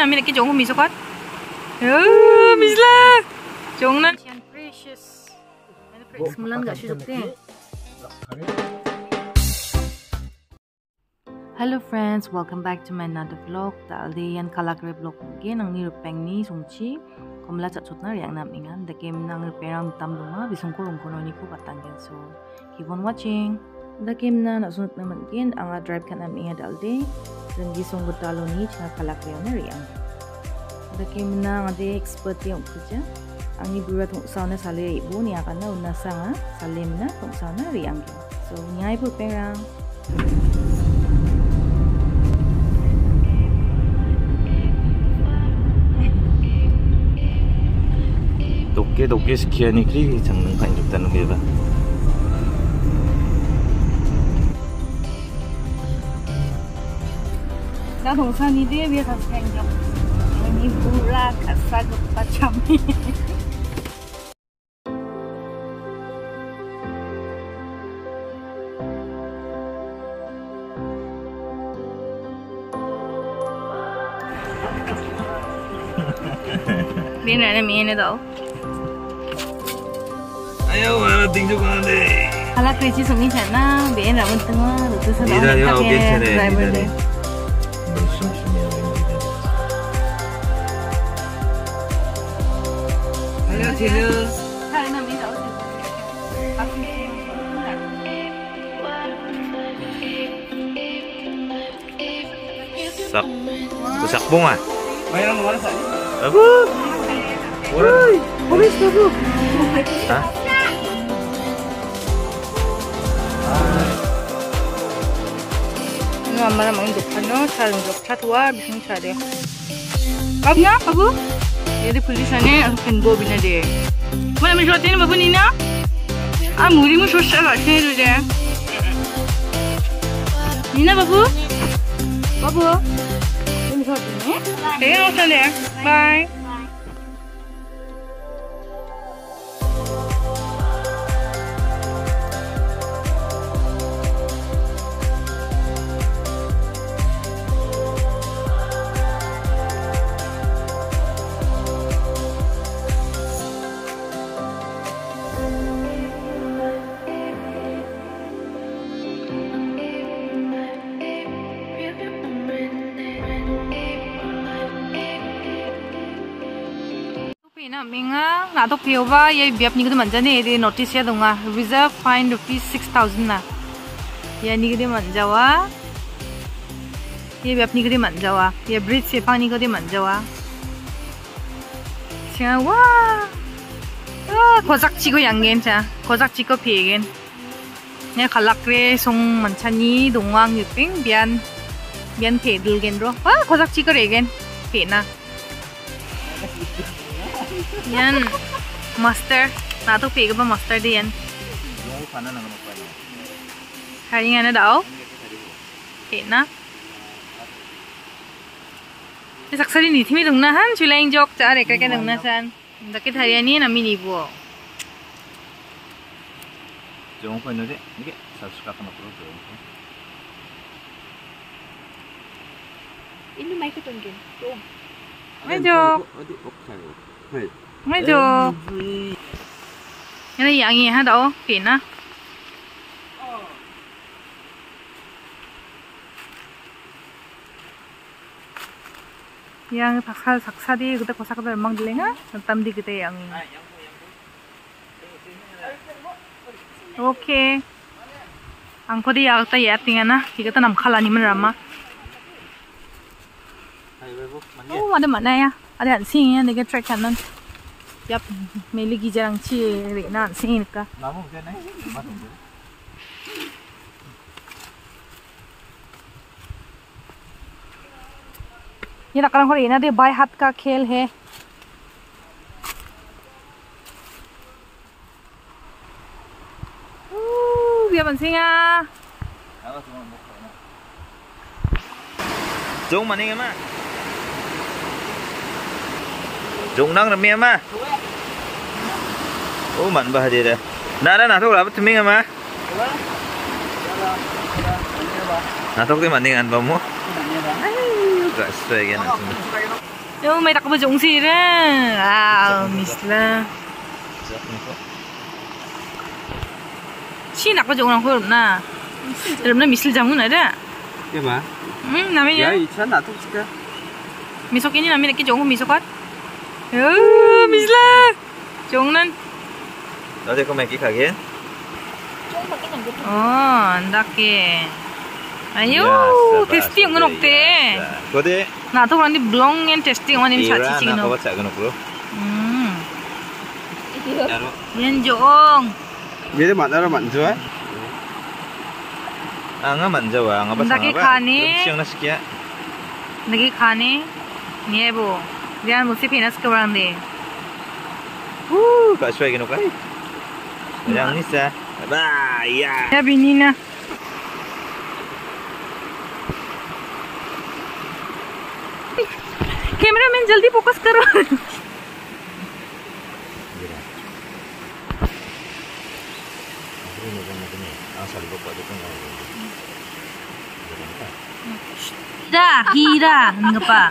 nami lagi jong mi sokot. Oh, misla. Jong nan. Precious. Semulan gak sih Hello friends, welcome back to my another vlog. Talde yan kalakre vlog again ang nirupeng ni sungchi. Kumla chat chot na riang namingan. The game nang repairang tam dunga bisung ko rungkono ni ko patanggen so keep on watching. The game na nasunod naman din ang drive ka namin nga dalde. Dan gisong ko talo ni changa kalakre na riang. The game na nga de expert yung kuja. Ang ibura tong usaw na sali ibu ni akan na unasa nga salim na tong usaw na riang. So nyay po perang. 높게 높게 스키하니 그리 장능판이 좋다는 게 봐. 나 동산이 뒤에 비해서 생각. 아니 몰라 가사고 빠참이. Bên này là mình này đâu? 아유, 하나 띵죽하는데. Hala kerja sungi sana, biar ramen tengah, lutu sana. Tidak, ya, oke, cene, driver tidak. deh. Cicil. Sak. Sak bunga. Mayroon mo sa. Abu. Oray, polis Abu. Hah? Ha? Nga malamang dukha kano salong dukha tuwa, bising sa Kamu Kab Abu? Jadi polis ane, aku pengo bina deh. Mana mi shot ini babu Nina? Ah, muri mu shot siya sini tu deh. Nina babu? Babu? Ini shot ini? Kaya minga na to pioba ye biap ni gede manjane de notice ya dunga reserve fine rupees 6000 na ya ni gede manjawa ye biap ni gede manjawa ye bridge se pani gede manjawa 자 와. 아, 고작 치고 양겐 자. 고작 치고 비겐. 네 갈락그레 송 만찬이 동왕 유빙 비안 비안 페들겐로. 와, 고작 치고 레겐. 페나. yan. Mustard. Nato pig ba mustard yan? Hari nga na daw? Okay na? Saksari ni timi dong nahan. Chulaing jok cha re kaya dong nasan. Dakit hari ani na mini buo. Jangan lupa nanti, ini subscribe sama perlu jangan lupa. Ini mic itu mungkin. Tuh. Medyo mấy giờ cái này dạng gì hả đậu phiền á. Yang saksa saksa di kita kosak kita memang dulu ha di kita yang oke angko di yang kita ya tinggal kita nam kalah nih oh ada mana ya ada sini ya dengan track kanan yap meli ki jarang chi re nan sin ka namu ke nai ये नकरंग हो रही ना दे बाय हाथ का खेल है Bia bẩn sinh à Chúng mà đi em ạ Năng là mẹ mà. Ô mặn bà gì đây. Đã đã nào thôi là bắt mình em à. Nào thôi cái mặn đi ăn vào mua. Gak sesuai kan. Yo, may takbo jong sira. Wow, misla. Si nakbo jong lang ko na. Ram na misl jamu na da. mà Hmm, nami ya ya. ikan nak tu juga Misok ini nami nak Ừ, Mizla. Chúng nên. Đó 어, 안닿게. 아유, 테스팅은 없대. 그래. 나도 그런데 블렁엔 테스팅 원님 자치치기는. 이라 나가 작은 없고. 음. 연종. 미래 만나러 만져. 앙아 만져 와. 앙아 봐. 나게 가니. 시영나 시키야. 나게 가니. 예보. Diyan, magsipinas ka lang din. Woo! Kaasway, gano'n ka. Walang nisa. Bye! Yeah! Sabi Nina. Cameraman जल्दी focus करो Dah, kira, ngapa?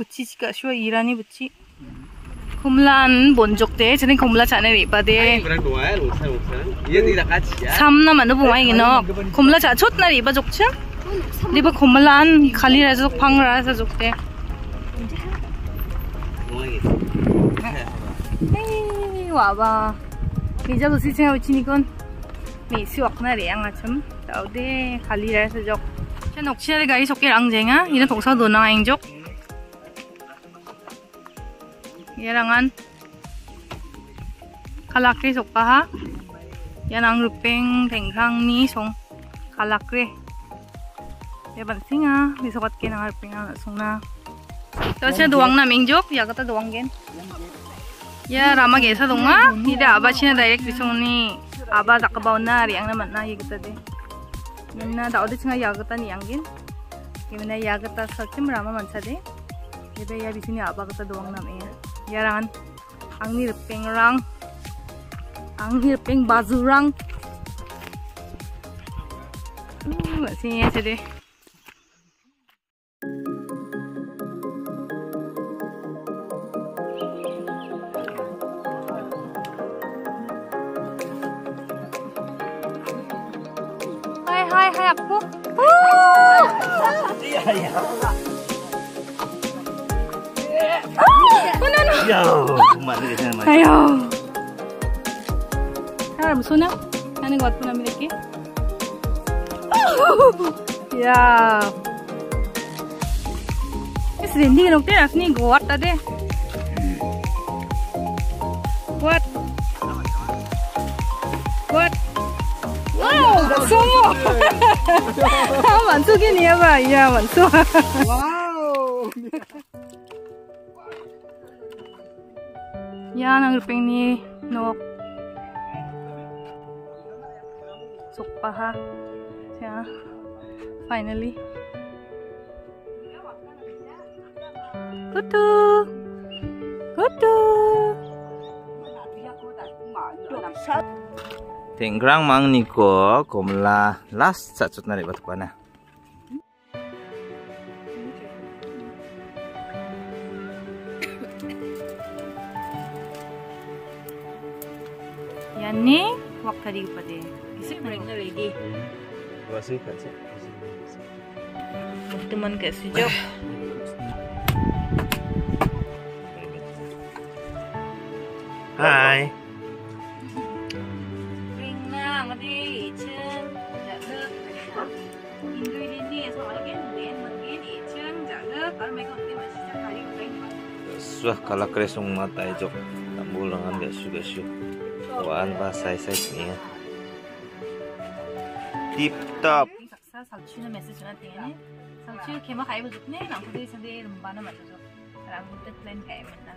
buchi chika shua irani buchi kumlan bonjok te chani kumla chane ri pade samna manu bu mai no kumla cha chot na ri ba jok cha ri ba kumlan khali ra chốc phăng ra ra chốc thế wow ba mi ja buchi chang buchi ni con mi si wak na anh à chấm tau de khali ra sa cái cha nokcha ga i gì ke rang jenga ina sao do na anh chốc yarangan kalakre sok pa ha yanang rupeng tengkrang ni song. Kalakre ya ban singa bisokat ke nang rupeng na song na to chen duang na ming jok ya kata duang gen ya rama gesa donga. Ida aba china direct bisong ni aba zakabau na riang na man na ye kita de minna da ode chinga ya kata ni angin ya kata sachim rama man de ida ya bisini aba kata doang na ya rangan ang ni peng rang. Ang ni peng bazu rang. Uh sini ya sede Ayo. Suna. Ano gawat po namin lagi? Yeah. Is hindi ka nukte asni gawat? What? Wow, that's so mo. Ah, mansukin niya ba? Yeah, Yan ang roping ni Nook. Sukpa ha. Yeah. Finally. Kutu. Kutu. Tingkrang mang niko kumla last satu narik batu panah. नी ఒక్కది పది मुफ्त मन कैसे जो हाय Sudah kalah kresung mata itu, tak dengan gak suka-suka. One ba size-size niya. Tip top. 살추는 메시지 나한테 살추 개막 가입을 좋 네. 나 그들 세대 많은 맞아 서. 라고 때 플랜 가입한 다.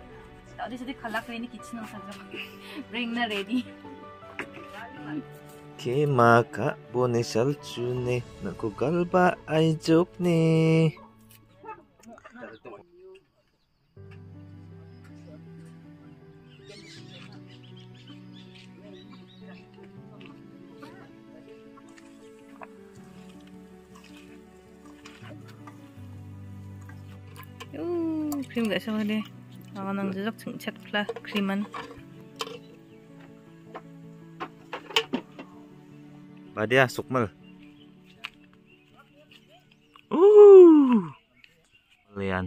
어디 세대 갈라 그랬니 기치는 사 죠. 랭나 레 디. 개막 보내 살추 네. 나고 갈바 아이 좋 네. cream ga so de ang nang dốc chung chat pla cream an badia sukmal uh lian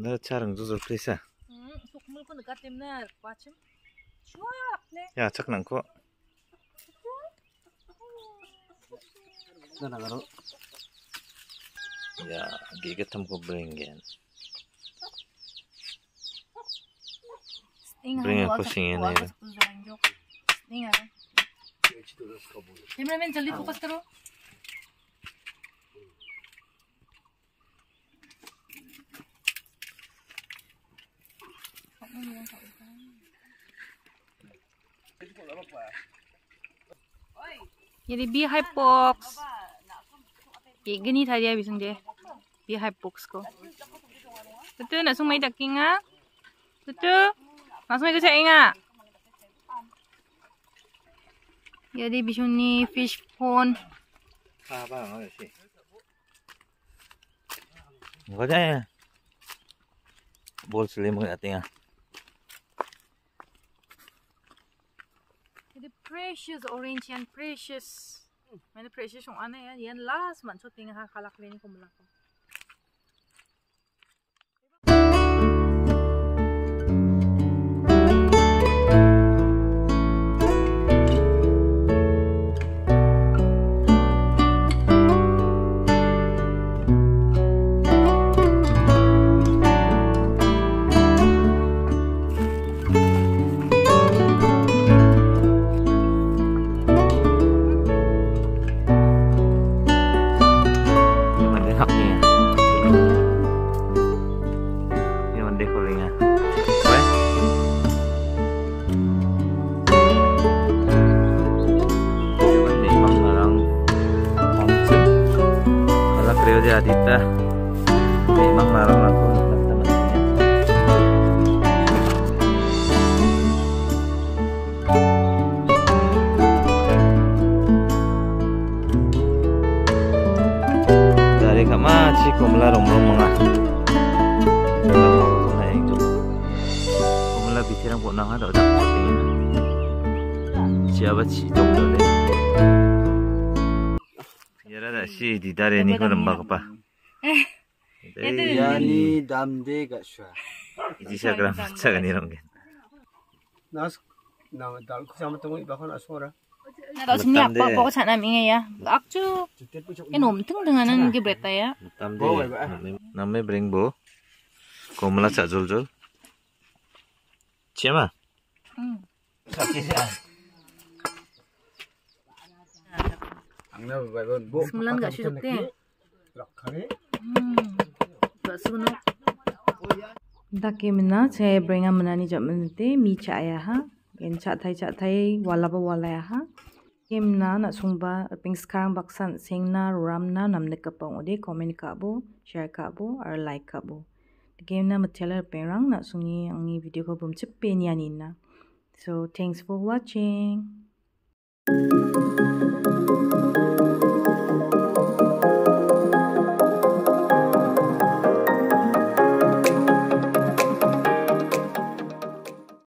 na charang zo zo prisa sukmal ko nagatim na kwachim chuak ne ya chak nang ko na na nó. 야, gigatam ko bringen. Bring a pushing in here. Sting आ कैमरामैन जल्दी focus करो Jadi bi hypox. Ye gini tadi habis dia. behind box ko. Tutu, nak sumai tak kinga? Ah. Tutu, nak sumai tu cak? Jadi ya, bisun ni fish pond. Ah, apa, apa, apa sih? Enggak ada ya. Bol selimut. The precious orange and precious. Mana precious yang aneh ya. Yang last man so tinggal kalak. Adita, memang larang aku teman-teman. dari kama ci ko mala rong rong mga wala mo ko na ing jok ko mala bitirang po na nga daw dapat tingin siapa ci jok daw de yara da si di dare ni ko namba ka pa Yani damde gak syua. iji siya kram cha ga ni rong gen Nas na dal ko sama tunggu iba ko na suara. Nah, sini apa pokok sana minga ya. Akcu. Yan umteng dengan ang gibreta ya. tam de Bo, ba? namme bring bo ko mala cha jol jol Cima, Hmm. Ang na ba ba bo. Semulan gak deh. Rakhane. Suno. Dake mina che bringa mana ni jam menete mi cha ya ha. Gen cha thai cha thai wala ba wala ya ha. Kem na na sungba ping skarang baksan sing na ram na nam ne kapang ode comment ka bo share ka bo or like ka bo. Game na matela perang na sungi ang ni video bum chip pe ni. So thanks for watching.